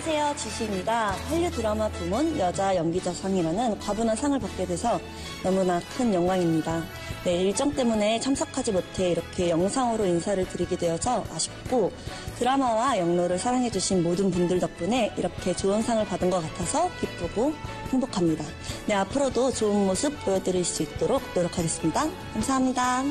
안녕하세요. 지시입니다. 한류 드라마 부문 여자 연기자상이라는 과분한 상을 받게 돼서 너무나 큰 영광입니다. 네, 일정 때문에 참석하지 못해 이렇게 영상으로 인사를 드리게 되어서 아쉽고 드라마와 영로를 사랑해주신 모든 분들 덕분에 이렇게 좋은 상을 받은 것 같아서 기쁘고 행복합니다. 네, 앞으로도 좋은 모습 보여드릴 수 있도록 노력하겠습니다. 감사합니다.